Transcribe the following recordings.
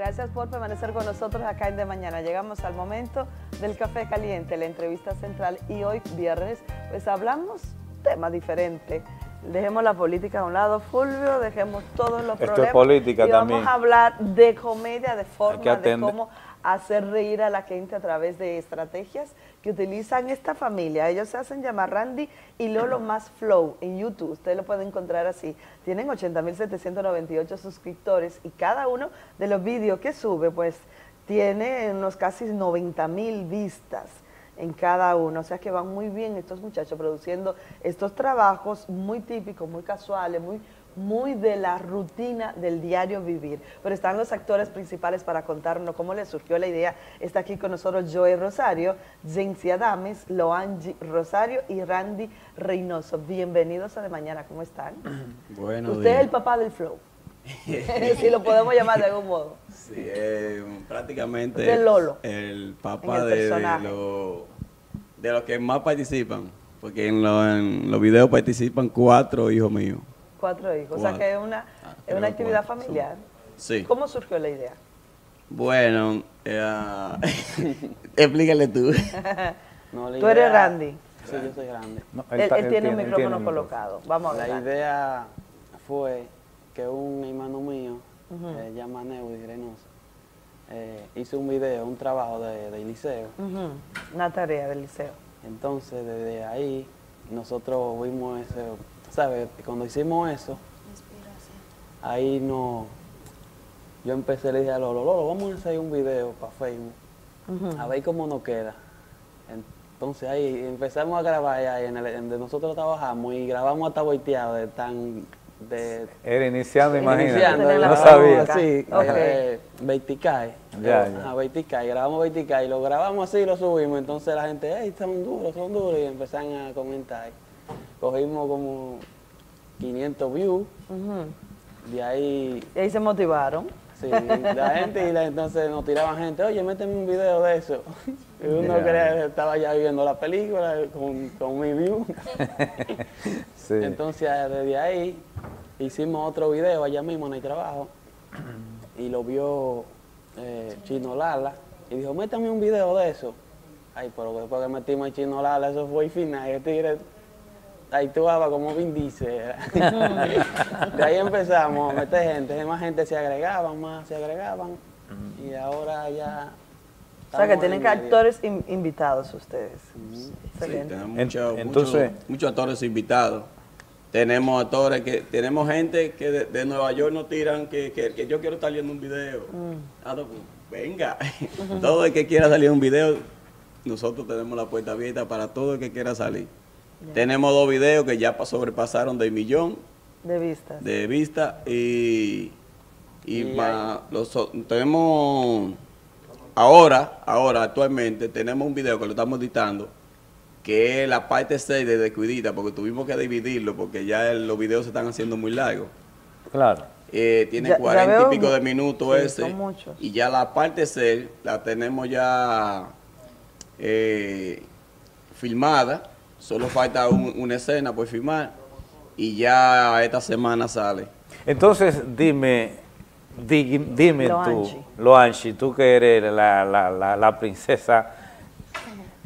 Gracias por permanecer con nosotros acá en De Mañana. Llegamos al momento del café caliente, la entrevista central y hoy viernes pues hablamos tema diferente. Dejemos la política a un lado, Fulvio, dejemos todos los Esto problemas. es política y también. vamos a hablar de comedia, de forma, de cómo hacer reír a la gente a través de estrategias que utilizan esta familia. Ellos se hacen llamar Randy y Lolo Más Flow en YouTube. Ustedes lo pueden encontrar así. Tienen 80.798 suscriptores y cada uno de los vídeos que sube, pues, tiene unos casi 90.000 vistas en cada uno. O sea que van muy bien estos muchachos produciendo estos trabajos muy típicos, muy casuales, muy, muy de la rutina del diario vivir. Pero están los actores principales para contarnos cómo les surgió la idea. Está aquí con nosotros Joey Rosario, Jensi Adames, Loangi Rosario y Randy Reynoso. Bienvenidos a De Mañana, ¿cómo están? Buenos Usted es el papá del flow, si lo podemos llamar de algún modo. Sí, eh, prácticamente Lolo. el papá el de, de, lo- de los que más participan. Porque en, lo- en los videos participan cuatro hijos míos. Cuatro hijos. O sea que es una, Ah, es una actividad cuatro, familiar. Sí. ¿Cómo surgió la idea? Bueno, eh, explícale tú. No, la Tú eres Randy. Sí, yo soy grande. No, Él, tiene un micrófono colocado. Vamos a La ver. idea fue que un hermano mío, se llama Neudi Reynoso, eh, hizo un video, un trabajo de, de liceo. Una tarea del liceo. Entonces, desde ahí, nosotros vimos ese, ¿sabes? Cuando hicimos eso, ahí no, yo empecé, le dije a Lolo, Lolo, vamos a hacer un video para Facebook, a ver cómo nos queda. Entonces ahí empezamos a grabar ahí en el, en nosotros trabajamos y grabamos hasta volteado de tan, de, Era iniciando, imagínate. Iniciando, no sabía. Sí, eh, vertical. Ya, ya. ajá, vertical. Grabamos vertical y lo grabamos así y lo subimos. Entonces la gente, hey, son duros, son duros. Y empezaron a comentar. Cogimos como 500 views. Ujú. De ahí, Y ahí se motivaron. sí, la gente, y la- entonces nos tiraban gente, oye, méteme un video de eso. Y uno Ya. creía que estaba ya viendo la película con, con mi view. Sí. Entonces desde ahí hicimos otro video allá mismo en el trabajo y lo vio eh, Chino Lala y dijo, métame un video de eso. Ay, pero después que metimos a Chino Lala, eso fue el final. Actuaba como Vin Diesel. de ahí empezamos a meter gente, más gente se agregaban, más se agregaban y ahora ya... O sea que tienen en que actores in- invitados ustedes. Sí, Excelente. muchos, entonces- muchos, actores invitados. Tenemos actores que, tenemos gente que de, de Nueva York nos tiran que, que, que yo quiero estar viendo un video. Ah, no, pues, venga. todo el que quiera salir un video, nosotros tenemos la puerta abierta para todo el que quiera salir. Tenemos dos videos que ya pa- sobrepasaron del millón De vistas. de vistas y, y, Y ma- los tenemos ahora, ahora actualmente tenemos un video que lo estamos editando que es la parte 6 de Descuidita porque tuvimos que dividirlo porque ya el- los videos se están haciendo muy largos. Claro. Eh, tiene Ya- ya 40 veo y pico de minutos sí, ese son muchos. y ya la parte 6 la tenemos ya eh, filmada, solo falta un- una escena por filmar y ya esta semana sale. Entonces, dime, di- dime Lo tú, Anchi. Loanchi, tú que eres la, la, la, la princesa,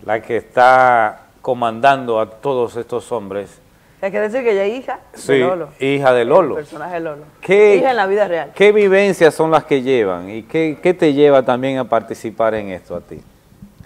la que está comandando a todos estos hombres, Hay que decir que ella es hija sí, de Lolo. hija de El Lolo. personaje de Lolo. ¿Qué- Hija en la vida real. ¿Qué vivencias son las que llevan y qué, qué te lleva también a participar en esto a ti?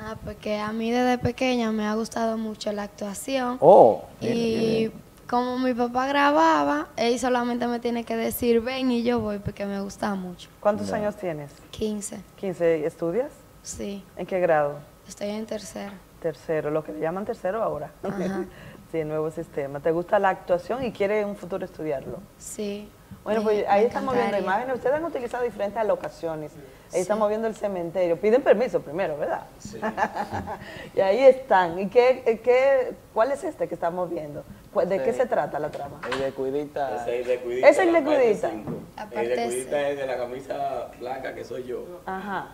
Ah, porque a mí desde pequeña me ha gustado mucho la actuación. Oh, y como mi papá grababa, él solamente me tiene que decir ven y yo voy porque me gusta mucho. ¿Cuántos años tienes? 15, 15. ¿Estudias? sí. ¿En qué grado? Estoy en tercero. Tercero, lo que le llaman tercero ahora. Ajá. sí, nuevo sistema. ¿Te gusta la actuación y quieres en un futuro estudiarlo? Sí. Bueno, pues ahí estamos viendo imágenes. Ustedes han utilizado diferentes locaciones. Ahí estamos viendo el cementerio. Piden permiso primero, ¿verdad? y ahí están. ¿Y qué, eh, qué, cuál es este que estamos viendo? ¿Cu- ¿De qué Sí. se trata la trama? El de Cuidita, Ese es de Cuidita. Ese es el de Cuidita. El de Cuidita es de la camisa blanca que soy yo. Ajá.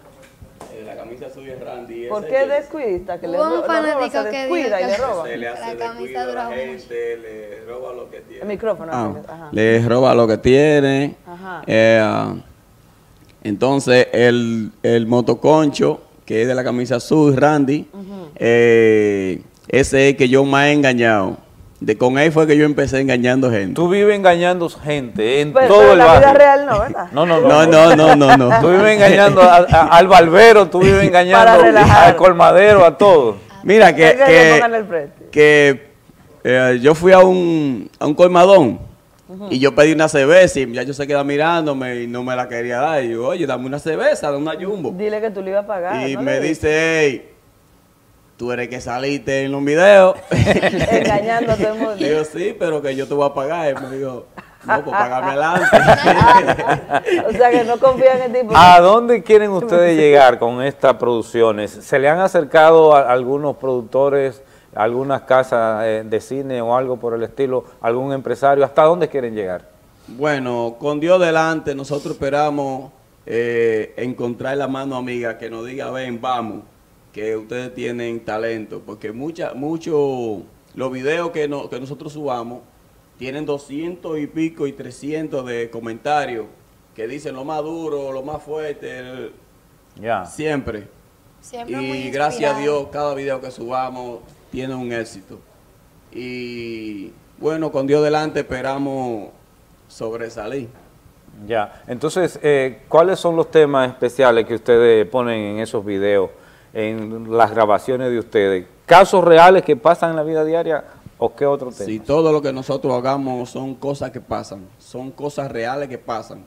El de la camisa suya es Randy. ¿Por qué descuidista? Que le, un fanático se que descuida y le roba. Se le hace La camisa a la dura mucho. gente, le roba lo que tiene. El micrófono. Ah, Ajá. le roba lo que tiene. Ajá. Eh, Entonces, el, el motoconcho, que es de la camisa azul, Randy, eh, ese es que yo más he engañado. De, con él fue que yo empecé engañando gente. Tú vives engañando gente en Pero, todo pero el en la vida real no, ¿verdad? No, no, no. No, no, no, no, no. Tú vives engañando a- a- al barbero, tú vives engañando al colmadero, a todos. Mira, que, que eh, yo fui a un, a un colmadón y yo pedí una cerveza y el muchacho se queda mirándome y no me la quería dar. Y yo, oye, dame una cerveza, dame una jumbo. Dile que tú le ibas a pagar. Y ¿no me dice, hey, tú eres que saliste en los videos. Engañando a todo el mundo. Digo, sí, pero que yo te voy a pagar. Y me dijo, no, pues pagarme adelante. o sea que no confían en ti. porque- ¿A dónde quieren ustedes llegar con estas producciones? ¿Se le han acercado a algunos productores, a algunas casas eh, de cine o algo por el estilo, algún empresario? ¿Hasta dónde quieren llegar? bueno, con Dios delante, nosotros esperamos eh, encontrar la mano amiga que nos diga, ven, vamos, que ustedes tienen talento. Porque mucha, mucho, los videos que, no- que nosotros subamos tienen 200 y pico y 300 de comentarios que dicen lo más duro, lo más fuerte, el- Ya. siempre. Siempre muy Y gracias a. Dios, cada video que subamos tiene un éxito. Y bueno, con Dios delante esperamos sobresalir. Ya, entonces, eh, ¿cuáles son los temas especiales que ustedes ponen en esos videos, en las grabaciones de ustedes? ¿Casos reales que pasan en la vida diaria o qué otro tema? Si todo lo que nosotros hagamos son cosas que pasan, son cosas reales que pasan.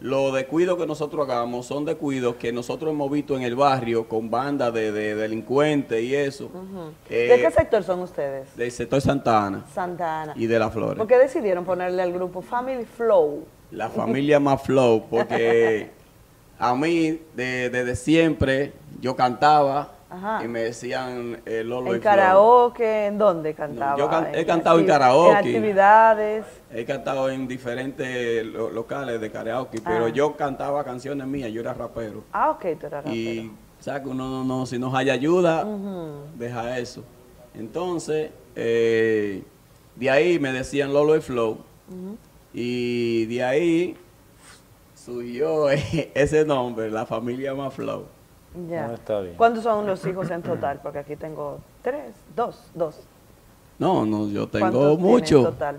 Los descuidos que nosotros hagamos son descuidos que nosotros hemos visto en el barrio con bandas de, de delincuentes y eso. Eh, ¿De qué sector son ustedes? Del sector Santa Ana Santa Ana. y de las Flores. ¿Por qué decidieron ponerle al grupo Family Flow? La familia más flow, porque a mí de- desde siempre yo cantaba Ajá. y me decían eh, Lolo y ¿En Flow. karaoke? ¿En dónde cantaba? yo can- he ¿En cantado en karaoke. En actividades. He cantado en diferentes lo- locales de karaoke, pero Ah. yo cantaba canciones mías, yo era rapero. Ah, ok, tú eras rapero. Y, que Uno no, no- si nos hay ayuda, deja eso. Entonces, eh, de ahí me decían Lolo y Flow. Y de ahí surgió ese nombre, la familia más Flow. Ya. No, está bien. ¿Cuántos son los hijos en total? Porque aquí tengo tres, dos, dos. No, no, yo ¿Cuántos tengo tiene en mucho. total?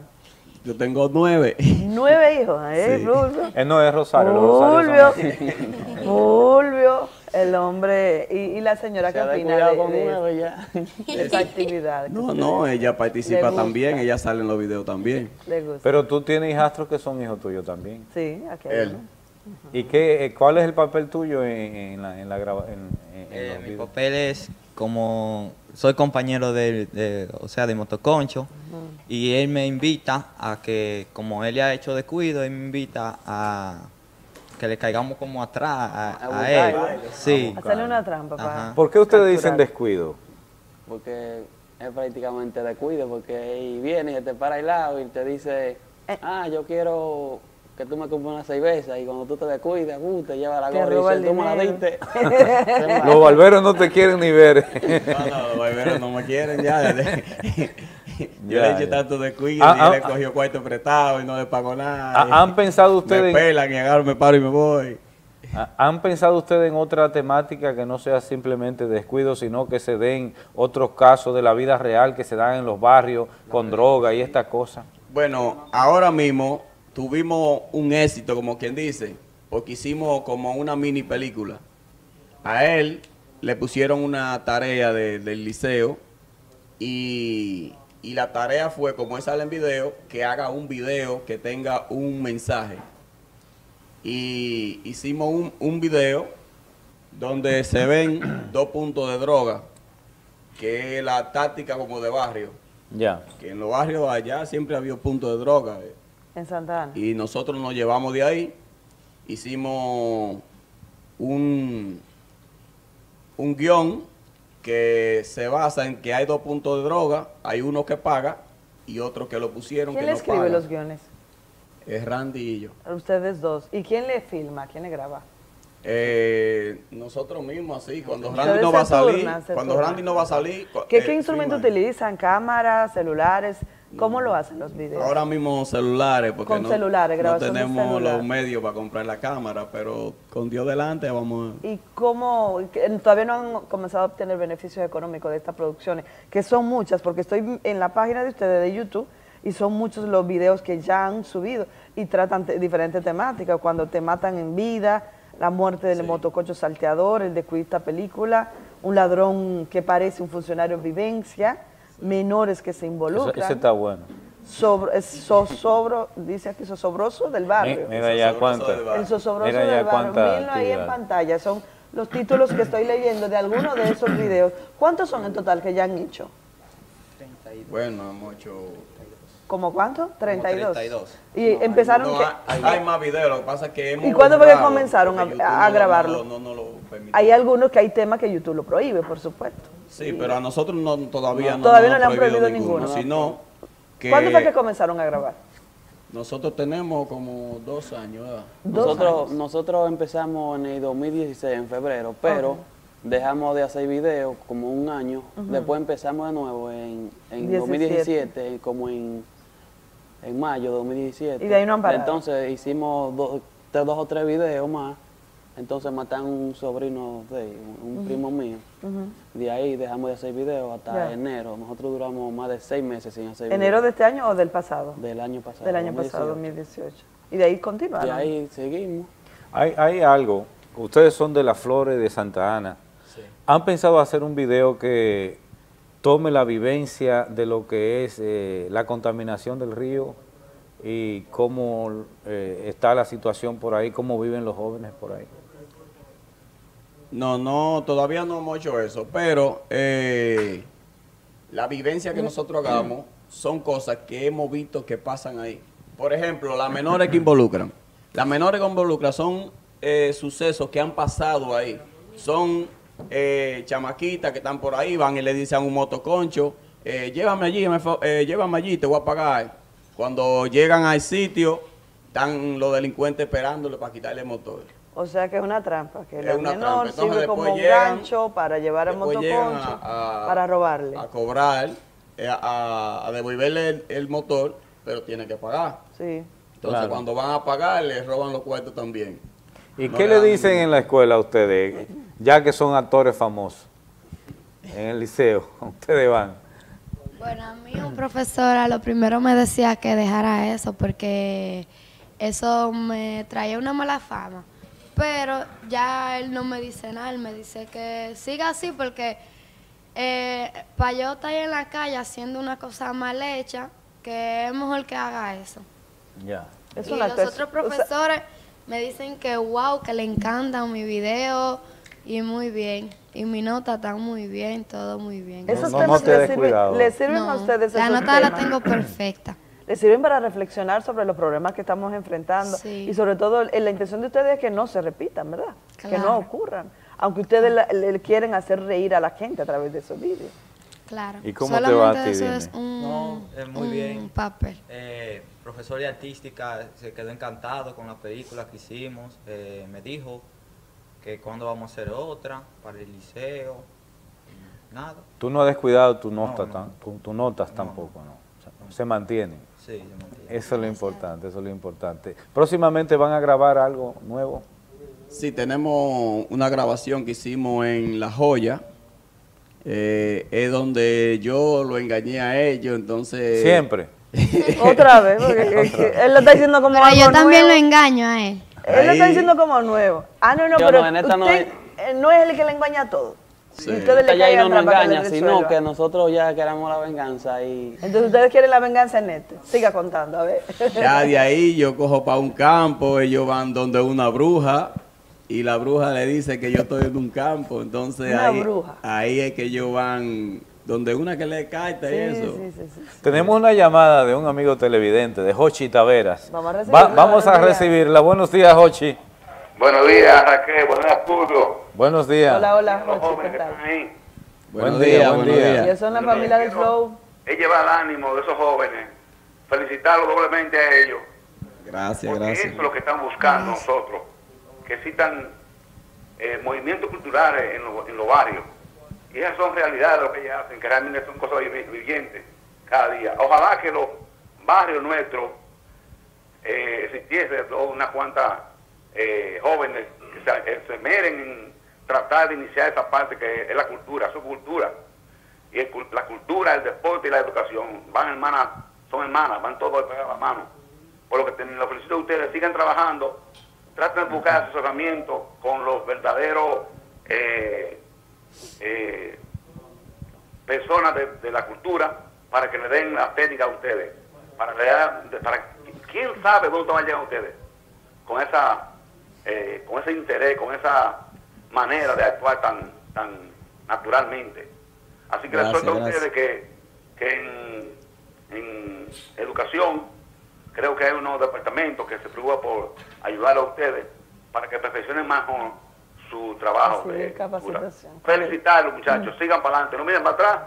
Yo tengo nueve. Nueve hijos, ¿eh? Sí. Fulvio. Él no es Rosario, los Rosarios son Fulvio, así. Fulvio, el hombre, y, y la señora que opina de, con de- ya. de esa actividad. No, no, ella participa también, ella sale en los videos también. le gusta. Pero tú tienes hijastros que son hijos tuyos también. sí, aquí hay Él. uno. ¿Y qué, eh, cuál es el papel tuyo en, en la, en la graba- en- en- en Eh, los mi videos? papel es como soy compañero de, o sea, de motoconcho y él me invita a que como él ya ha hecho descuido, él me invita a que le caigamos como atrás a, A a él. Sí. Hacerle una trampa para... ¿Por qué ustedes dicen descuido? Porque es prácticamente descuido, porque él viene y te para al lado y te dice, Eh. ah, yo quiero que tú me compres una cerveza y cuando tú te descuidas, uh, te lleva la gorra y el dice, tú me la dinero". diste. Me Los barberos no te quieren ni ver. No, no, los barberos no me quieren ya. Yo Ya, le eché ya. tanto descuido Ah, y ah, él le ah. cogió cuarto prestado y no le pagó nada. ¿Ha- ¿Han pensado Me ustedes en, pelan y agarro, me paro y me voy. ha- ¿Han pensado ustedes en otra temática que no sea simplemente descuido, sino que se den otros casos de la vida real que se dan en los barrios con droga y estas cosas? Bueno, ahora mismo tuvimos un éxito, como quien dice, porque hicimos como una mini película. A él le pusieron una tarea de- del liceo y, y la tarea fue, como él sale en video, que haga un video que tenga un mensaje. Y hicimos un, un video donde se ven dos puntos de droga, que es la táctica como de barrio Ya. que en los barrios allá siempre había puntos de droga. eh, En Santa Ana. Y nosotros nos llevamos de ahí, hicimos un, un guion que se basa en que hay dos puntos de droga, hay uno que paga y otro que lo pusieron ¿Quién que le no escribe paga. los guiones? Es Randy y yo. Ustedes dos. ¿Y quién le filma? ¿Quién le graba? Eh, nosotros mismos así, cuando Randy no va a salir, cuando. Randy no va a salir, ¿Qué, eh, qué instrumento filman. utilizan? ¿Cámaras, celulares? ¿Cómo lo hacen los videos? Ahora mismo celulares, porque Con no, celulares, no tenemos celular. los medios para comprar la cámara, pero con Dios delante vamos a... ¿Y cómo? Todavía no han comenzado a obtener beneficios económicos de estas producciones, que son muchas, porque estoy en la página de ustedes de YouTube y son muchos los videos que ya han subido y tratan te- diferentes temáticas, cuando te matan en vida, la muerte del motococho salteador, el de esta película, un ladrón que parece un funcionario en vivencia, menores que se Eso- involucran. ese está bueno. Sobro, es zozobro, dice aquí zozobroso del barrio. Mi- Mira ya barrio. El zozobroso Mira ya del barrio. cuánta Mírenlo ahí en pantalla. Son los títulos que estoy leyendo de algunos de esos videos. ¿Cuántos son en total que ya han hecho? Bueno, hemos hecho... ¿Como cuánto? 32. 32. Y empezaron... No, que- hay, hay más videos, lo que pasa es que hemos... ¿Y cuándo fue que comenzaron a- no- grabarlo? No, no, no lo permite. hay algunos que hay temas que YouTube lo prohíbe, por supuesto. Sí, pero a nosotros no, todavía no, Todavía nos no le han prohibido prohibido ninguno. Sino que ¿Cuándo fue que comenzaron a grabar? nosotros tenemos como dos años, ¿verdad? Dos Nosotros, nosotros empezamos en el 2016, en febrero, pero dejamos de hacer videos como un año. Después empezamos de nuevo en, en 17. 2017, como en, en mayo de 2017. Y de ahí no han parado. Entonces hicimos dos o tres videos más. Entonces mataron un sobrino de un un primo mío. De ahí dejamos de hacer videos hasta enero. Nosotros duramos más de seis meses sin hacer ¿Enero de videos. este año o del pasado? Del año pasado. Del año pasado, 2018. 2018. Y de ahí continuaron. De ahí seguimos. Hay, hay algo, ustedes son de las flores de Santa Ana. ¿Han pensado hacer un video que tome la vivencia de lo que es eh, la contaminación del río y cómo eh, está la situación por ahí, cómo viven los jóvenes por ahí? No, no, todavía no hemos hecho eso, pero eh, la vivencia que nosotros hagamos son cosas que hemos visto que pasan ahí. Por ejemplo, las menores que involucran. Las menores que involucran son eh, sucesos que han pasado ahí. Son eh, chamaquitas que están por ahí, van y le dicen a un motoconcho, eh, llévame allí, eh, llévame allí, te voy a pagar. Cuando llegan al sitio, están los delincuentes esperándole para quitarle el motor. O sea que es una trampa, que Es la una menor sirve como un llegan- gancho para llevar al motoconcho, a- a- para robarle. A cobrar, eh, a, a devolverle el, el motor, pero tiene que pagar. Sí. Entonces, Claro. cuando van a pagar, les roban los cuartos también. ¿Y No qué le dicen ningún- en la escuela a ustedes, ya que son actores famosos? En el liceo, ustedes van. Bueno, a mí un profesor a lo primero me decía que dejara eso porque eso me traía una mala fama. Pero ya él no me dice nada, él me dice que siga así porque eh, para yo estar en la calle haciendo una cosa mal hecha, que es mejor que haga eso. Ya. Es y una los otros o sea- profesores me dicen que wow, que le encantan mi video y muy bien. Y mi nota está muy bien, todo muy bien. Esos no temas te le sirven, cuidado. le sirven a No, ustedes la nota la tengo perfecta. Le sirven para reflexionar sobre los problemas que estamos enfrentando Sí. y sobre todo eh, la intención de ustedes es que no se repitan, ¿verdad? Que no ocurran, aunque ustedes la- le, quieren hacer reír a la gente a través de esos vídeos. Claro. ¿Y cómo te Solamente va a ti, eso dime? es un, No, es muy un bien. papel. Eh, profesor de artística se quedó encantado con la película que hicimos. Eh, me dijo que cuando vamos a hacer otra para el liceo. Nada. Tú no has descuidado tus notas, no. tan- tu- tus notas tampoco, ¿no? Se mantienen. Sí, se mantiene. Eso es lo importante, eso es lo importante. Próximamente van a grabar algo nuevo. Sí, tenemos una grabación que hicimos en La Joya. Eh, es donde yo lo engañé a ellos, entonces... Siempre. Otra vez, porque él lo está diciendo como Pero algo yo también lo engaño a él. Él lo está diciendo como nuevo. Ah, no, no, Yo pero no, en esta no usted es- eh, no es el que le engaña a todo. Sí. Y ustedes le ya ahí no nos engaña, sino que nosotros ya queramos la venganza y Entonces ustedes quieren la venganza en este. Siga contando, a ver. Ya de ahí yo cojo para un campo, ellos van donde una bruja y la bruja le dice que yo estoy en un campo, entonces Una ahí, bruja. ahí es que ellos van donde una que le carta y eso. sí, sí, sí. Tenemos una llamada de un amigo televidente, de Jochi Taveras. Vamos a Va- recibirla, vamos a buenos días. recibirla. Buenos días, Jochi. Buenos días, Raquel. Buenos días, Pulgo. Buenos días. Hola, hola, Los jóvenes ¿qué que están ahí. Buenos Buen día, días, buen buenos día. Eso es la familia del Flow. Es llevar el ánimo de esos jóvenes. Felicitarlos doblemente a ellos. Gracias, Porque gracias. eso es lo que estamos buscando nosotros. Que existan eh, movimientos culturales en, lo- en los barrios. Y esas son realidades lo que ellos hacen, que realmente son cosas vivi- vivientes. cada día. Ojalá que los barrios nuestros eh, existiese todas unas cuantas eh, jóvenes que se, eh, se meren en tratar de iniciar esa parte que es la cultura, su cultura. Y la cultura, el deporte y la educación van hermanas, son hermanas, van todos a la mano. Por lo que te- los felicito a ustedes, sigan trabajando, traten de buscar asesoramiento con los verdaderos eh, eh, personas de, de la cultura para que le den la técnica a ustedes. Para, le de- para ¿Quién sabe dónde van a llegar ustedes? Con esa eh, con ese interés, con esa manera de actuar tan, tan naturalmente. Así que les suelto a ustedes que, que en, en educación creo que hay unos departamentos que se preocupan por ayudar a ustedes para que perfeccionen mejor su trabajo. Así de capacitación. cultura. Felicitarlos muchachos, sigan para adelante, no miren para atrás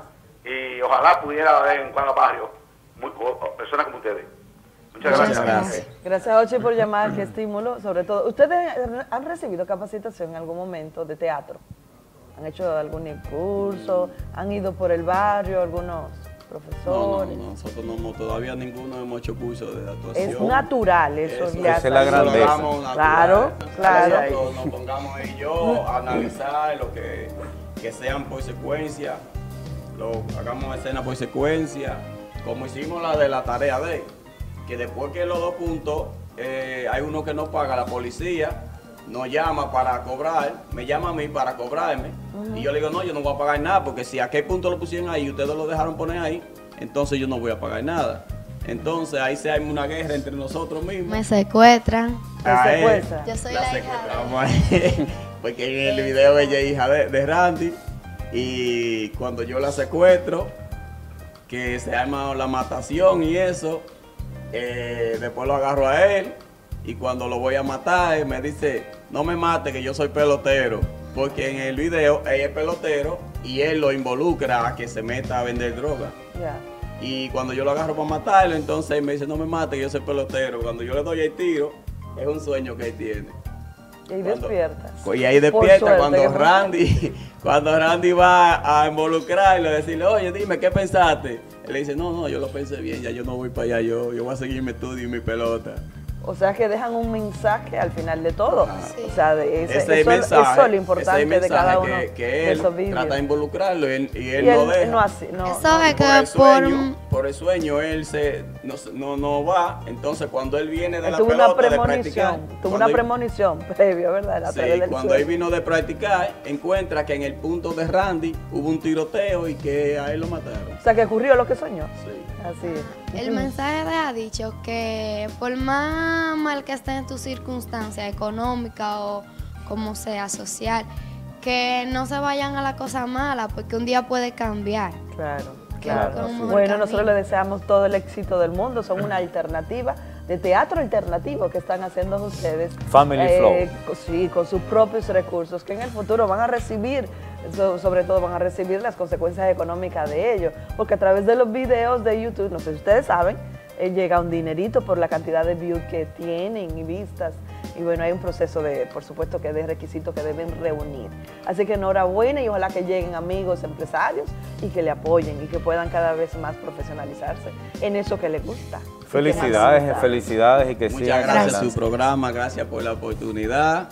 y ojalá pudiera haber en cada barrio muy- personas como ustedes. Muchas Muchas gracias. gracias. Gracias, Ochi, por llamar. Qué estímulo, sobre todo. ¿Ustedes han recibido capacitación en algún momento de teatro? ¿Han hecho algún curso? ¿Han ido por el barrio? ¿Algunos No, no, profesores? no, nosotros no hemos- todavía ninguno hemos hecho curso de actuación. Es natural eso. Hace es la grandeza. Natural. Claro, claro. Nosotros nos pongamos él y yo a analizar lo que, que sean por secuencia, lo hagamos escena por secuencia, como hicimos la de la tarea de, que después que los dos puntos, eh, hay uno que no paga, la policía nos llama para cobrar, me llama a mí para cobrarme, y yo le digo, no, yo no voy a pagar nada, porque si a qué punto lo pusieron ahí, ustedes lo dejaron poner ahí, entonces yo no voy a pagar nada. Entonces ahí se arma una guerra entre nosotros mismos. Me secuestran. Él. secuestran. Yo soy La la hija porque en el video ella es hija de, de Randy y cuando yo la secuestro, que se arma la matación y eso, eh, después lo agarro a él y cuando lo voy a matar él me dice, no me mate que yo soy pelotero, porque en el video ella es pelotero y él lo involucra a que se meta a vender droga. Y cuando yo lo agarro para matarlo, entonces él me dice, no me mate, que yo soy pelotero. Cuando yo le doy el tiro, es un sueño que él tiene. Y ahí Cuando- despiertas. Y ahí despierta suerte cuando. Randy, cuando Randy va a involucrarlo, decirle, oye, dime, ¿qué pensaste? Le dice, no, no, yo lo pensé bien, ya yo no voy para allá, yo, yo voy a seguir mi estudio y mi pelota. O sea que dejan un mensaje al final de todo. Sí. O sea, de ese, Ese eso, mensaje, eso es lo ese importante de cada uno que, que de él trata de involucrarlo y él, y él y él no deja. no hace, no, Eso no. es por que el por... sueño, por el sueño él se no, se- no, no va, entonces cuando él viene de Él la tuvo una pelota de practicar, premonición, tuvo cuando una él- premonición previo, ¿verdad? Sí, del cuando él vino de practicar, encuentra que en el punto de Randy hubo un tiroteo y que a él lo mataron. O sea que ocurrió lo que soñó. Sí. Así es. El mensaje de ha dicho que por más mal que esté en tu circunstancia económica o como sea social, que no se vayan a la cosa mala porque un día puede cambiar. Claro, claro. Bueno, camino. nosotros le deseamos todo el éxito del mundo. Son una alternativa de teatro alternativo que están haciendo ustedes. Eh, Family Flow. co- Sí, con sus propios recursos, que en el futuro van a recibir, so- sobre todo van a recibir las consecuencias económicas de ello. Porque a través de los videos de YouTube, no sé si ustedes saben, eh, llega un dinerito por la cantidad de views que tienen y vistas. Y bueno, hay un proceso de, por supuesto, que de requisitos que deben reunir. Así que enhorabuena y ojalá que lleguen amigos empresarios y que le apoyen y que puedan cada vez más profesionalizarse en eso que les gusta. Felicidades, felicidades y que Muchas sigan gracias a su programa, gracias por la oportunidad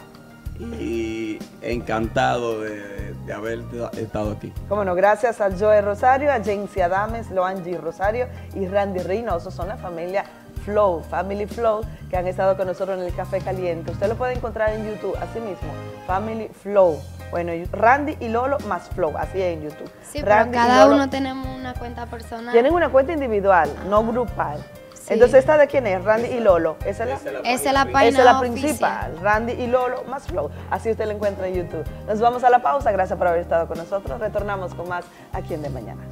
y encantado de, de haber estado aquí. Cómo no, gracias a Joe Rosario, a Jency Adames, Loangi Rosario y Randy Reynoso. Son la familia Flow, Family Flow, que han estado con nosotros en el Café Caliente. Usted lo puede encontrar en YouTube, así mismo, Family Flow. Bueno, Randy y Lolo más Flow, así es en YouTube. Sí, pero Randy cada Lolo uno tenemos una cuenta personal. Tienen una cuenta individual, no grupal. Sí. Entonces, ¿esta de quién es? Randy y Lolo. Esa es la, Esa es la Esa es oficial. principal, Randy y Lolo más Flow. Así usted la encuentra en YouTube. Nos vamos a la pausa. Gracias por haber estado con nosotros. Retornamos con más aquí en De Mañana.